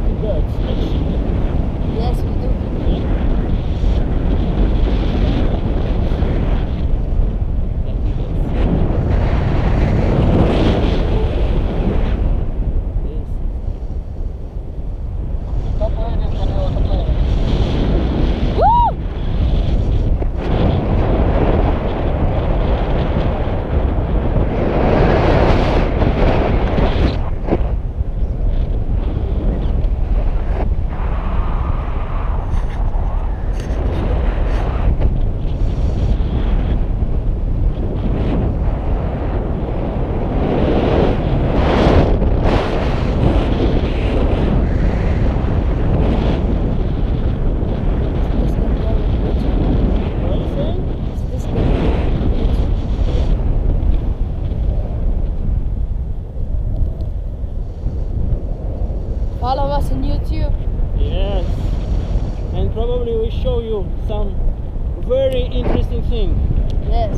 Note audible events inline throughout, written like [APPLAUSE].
like? Yes, we do. Yeah. Yes. And probably we show you some very interesting thing. Yes.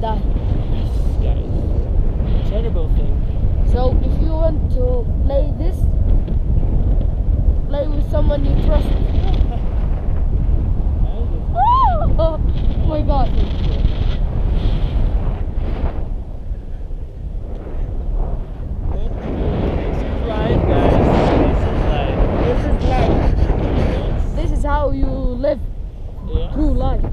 die. Guys. Terrible thing. So if you want to play this, play with someone you trust. [LAUGHS] oh, [LAUGHS] my god. This is life. This is how you live yeah. true life.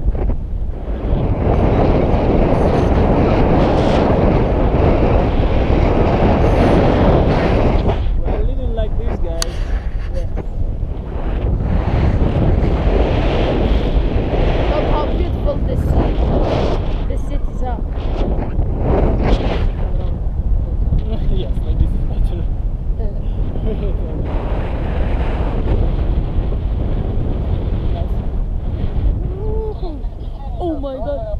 my god！